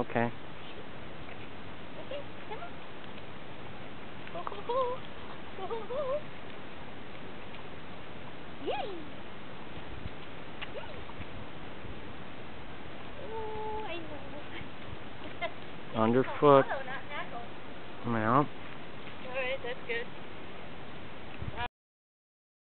Okay. Okay, Yay! Yay! Oh, no, not knuckle. Yeah. Alright, that's good.